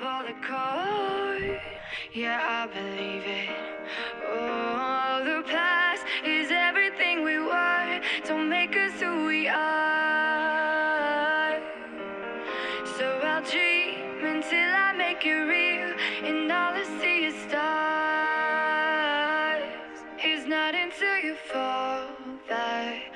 pull the cord. Yeah, I believe it. Oh, the past is everything we were. Don't make us who we are. So I'll dream until I make it real, and all I see is stars. It's not until you fall that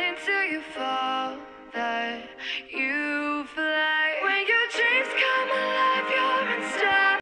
Until you fall